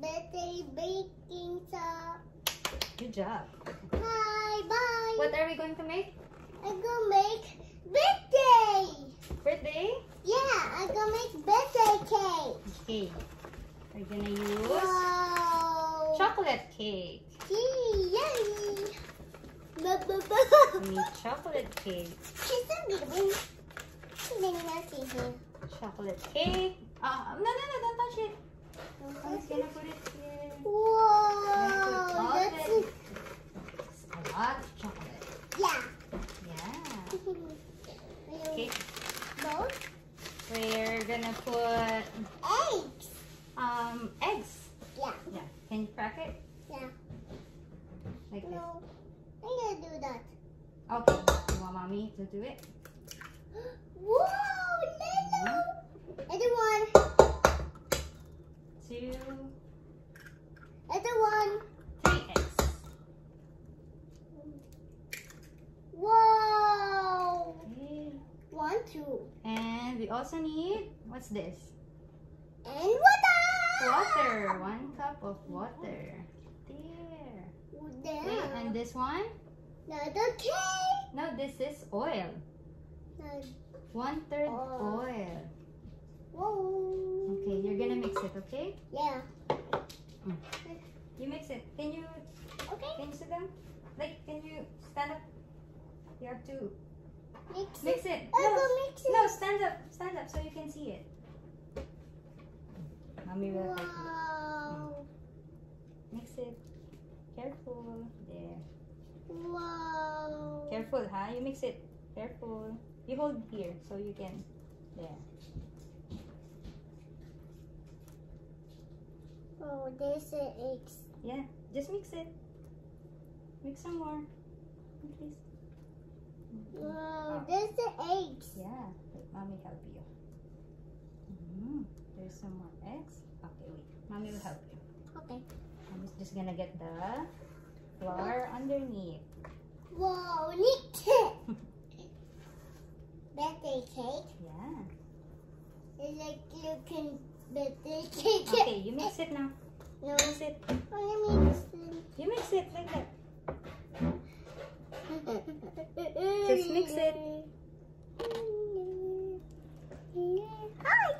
birthday baking shop. Good job. Bye bye. What are we going to make? I'm gonna make birthday. Birthday? Yeah, I'm gonna make birthday cake. Okay. We're gonna use Wow. chocolate cake. Yay, yay. We need chocolate cake. She's so good. Then nothing here. Chocolate cake. Ah, no, no, no, don't touch it. I'm gonna put it. Whoa, that's. A lot of chocolate. yeah. Yeah. Okay. We're gonna put eggs. um eggs. Yeah, Yeah. Can you crack it yeah. like this? No, I'm gonna do that. Okay. You want mommy to do it? Whoa, Lilo. Other one. Two, Other one. three eggs. Whoa. Okay. And we also need what's this? And water. Water. One cup of water. There. There. Okay, and this one? Another cake. No, this is oil. One third Oh. oil. Whoa. Okay, you're gonna mix it, okay? Yeah. Mm. You mix it. Can you Okay. can you sit down? Like, can you stand up? You have to Mix, mix it. I oh, No, mix it. no, stand up, stand up so you can see it. Mommy will. Wow. Mix it. Careful. There. Wow. Careful, huh? You mix it. Careful. You hold here so you can. There. Oh, there's the eggs. Yeah. Just mix it. Mix some more. Please. Ah. there's the eggs. Yeah. Let mommy help you. Mhm. There's some more eggs. Okay, wait. Mommy will help you. Okay. Mommy's just gonna get the flour underneath. Whoa, neat. Cake. birthday cake. Yeah. It's like you can birthday cake. Okay, you mix it now. No, Mix it. oh, let me mix You mix it like that. it. Just mix it. Hi.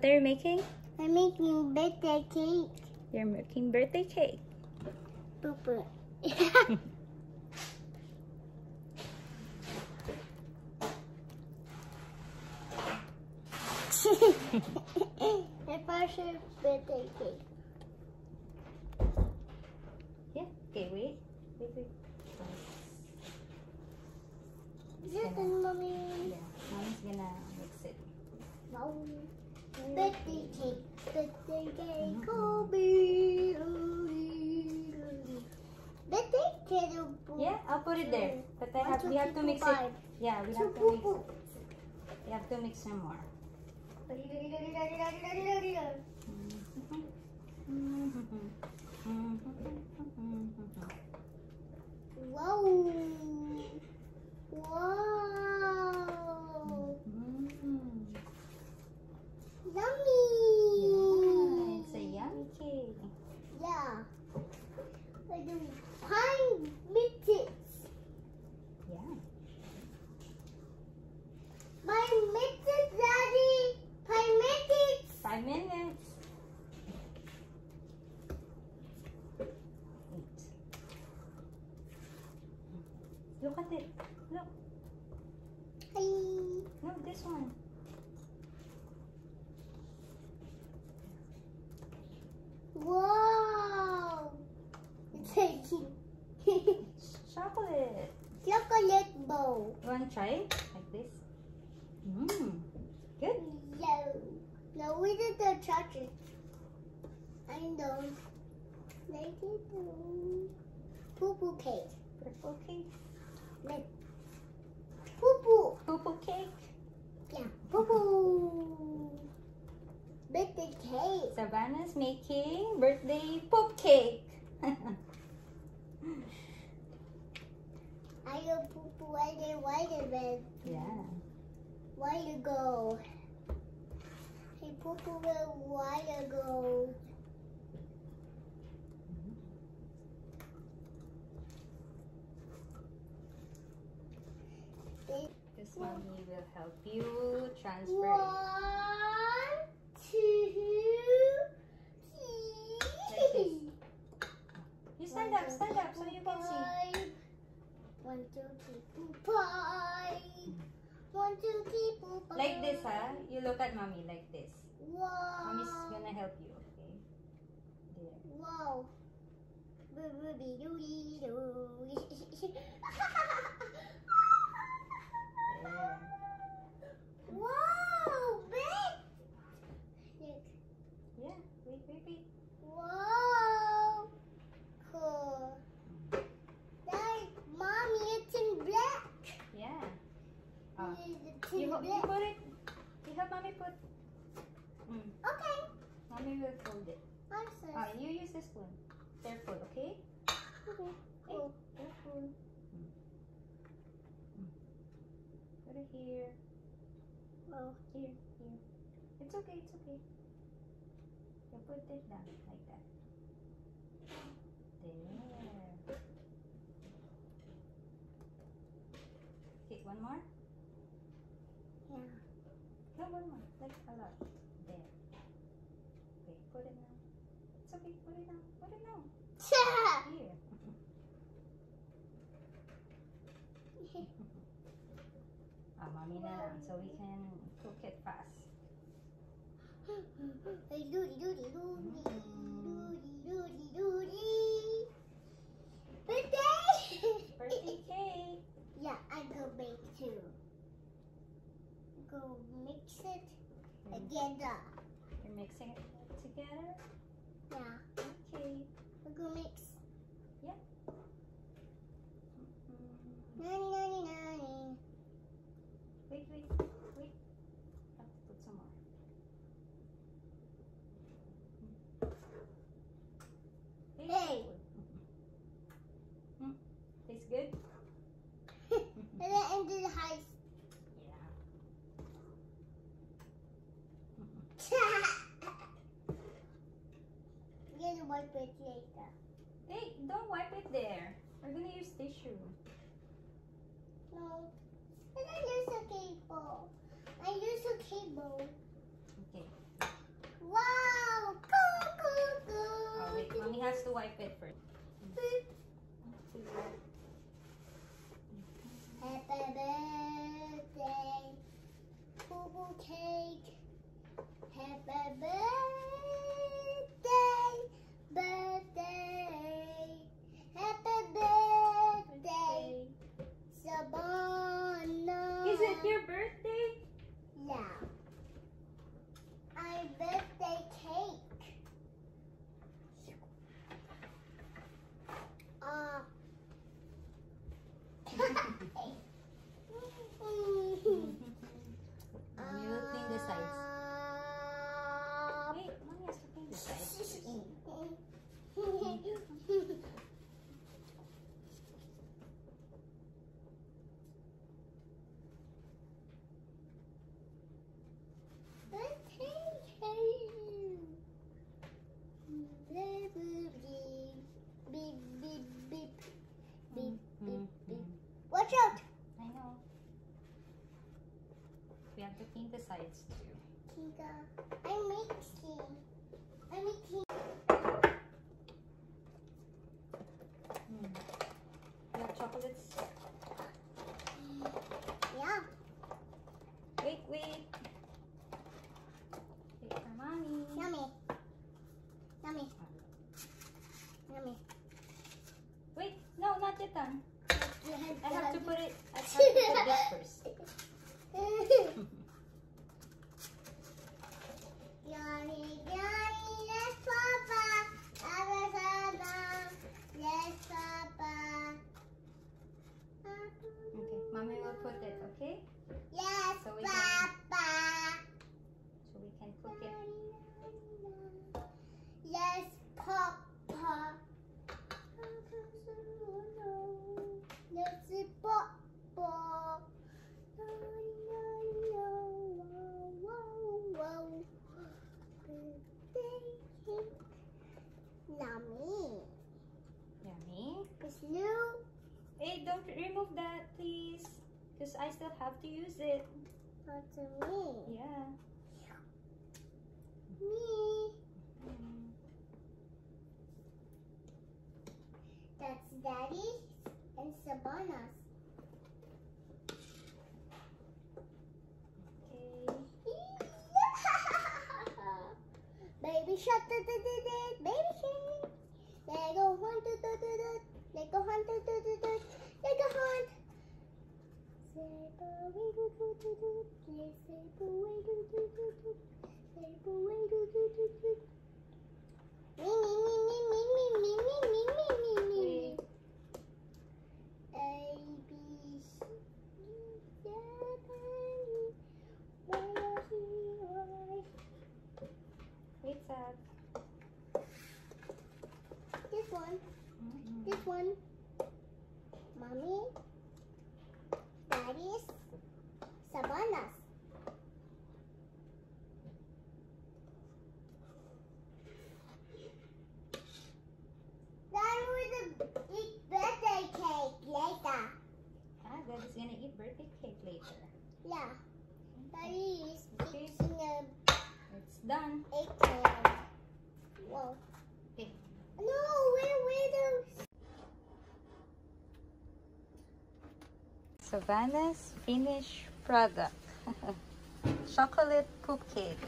What are you making? I'm making birthday cake. You're making birthday cake. Pooper. My first birthday cake. Yeah. Okay, wait. Wait, wait. Is it mommy? Yeah. Mommy's gonna mix it. No. Birthday. Birthday. Oh. Birthday. Yeah, I'll put it there. But I have we have to mix it. Yeah, we have to mix it. We have to mix some more. Wow. Wow. Yummy. Yeah, it's a yummy cake. Yeah. Like the pine midgets. Yeah. Pine midgets, Daddy. Pine midgets. Five minutes. Eight. Look at it. Look. Hi. No, this one. Wow. It's Chocolate. chocolate bowl. You want to try it? Like this? Mmm. Good. No. No, we did the chocolate. I don't like it. Poo poo cake. Purple cake. Poo poo. Purple cake. Yeah. Poo poo. Birthday cake. Savannah's making birthday poop cake. I go poo poo. I did red. yeah. Why you go? Hey poo Poo poo will wire This mommy will help you transfer it. One, Like You stand up, stand up so you can see. One, two, three, four, five. One, two, three, four, five. Like this, huh? You look at mommy like this. Wow. Mommy's gonna help you, okay? There. Wow. Ruby doody doo. There. Wow, big. Look. Yeah, wait, wait, wait. Wow. Cool. Dad, mommy, it's in black. Yeah. Ah. It's You, ho- you put it. You help mommy put. Mm. Okay. Mommy will fold it. Awesome. Ah, you use the spoon. Careful, okay? Okay. Hey, Cool. Mm. Mm. Put it here. Wow. Here, here. It's okay, it's okay. You put it down like that. There. Okay, one more? One more. Like a lot. There. Okay, put it now. It's okay, put it down. Put it down. Here. ah, mommy na lang. So we can cook it fast. Doody doody doody doody doody doody. Birthday! Birthday cake. yeah, I go bake too. Go together. You're mixing it together? Yeah, Okay. I go mix. Mm. Nani nani nani. Wait, wait, wait. Have to put some more. Hey. Mm. Tastes good? And then into the house. Yeah. Get a wipe it later. Hey, don't wipe it there. We're gonna tissue. No. And I use a cable. I use a cable. Okay. Wow! Cool, cool, cool. Oh, wait. Mommy has to wipe it first. Happy birthday, Boo Boo Cake. Happy birthday, birthday. Happy birthday, Sabana. Is it your birthday? Yeah. I birthday cake. Uh. Mommy will clean the sides. Uh, Wait, mommy has to clean the sides. Beep, beep, beep. Beep, Mm, beep, mm, beep. mm. Watch out! I know. We have to clean the sides too. Kinga. I'm mixing. I'm mixing. Mm. You have chocolates? Yeah. Wait. Wait still have to use it. That's to me. Yeah. Me. That's Daddy and Sabana's. Baby shark, do, do, do, do, baby shark. Lego hunter, do, do, do, Lego hunter, do, do, do. This one, Mm-mm. this one. Mommy, Daddy's, Savannah's. That was a big birthday cake later. Ah, Daddy's gonna eat birthday cake later. Yeah. Daddy's Okay. eating a It's done. egg uh, Whoa. Okay. No, where, where the... Savannah's finished product. Chocolate poop cake.